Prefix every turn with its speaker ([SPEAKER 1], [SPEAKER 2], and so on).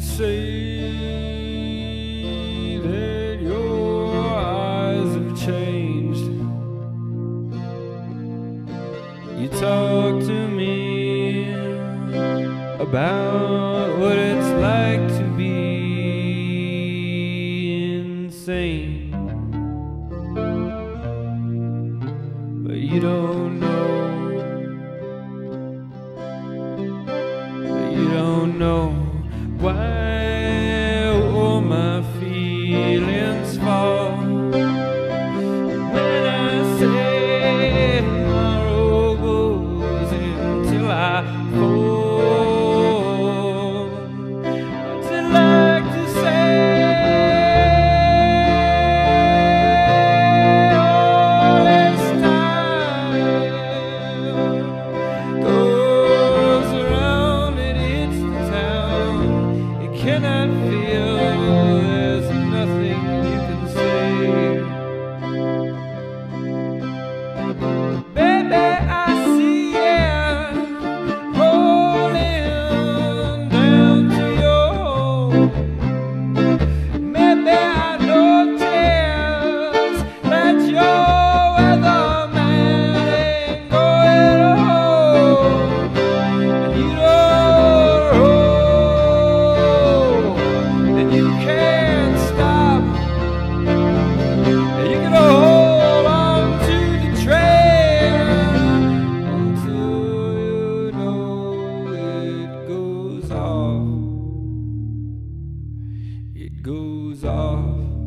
[SPEAKER 1] say that your eyes have changed. You talk to me about what it's like to be insane. But you don't know. But you don't know. you. goes off.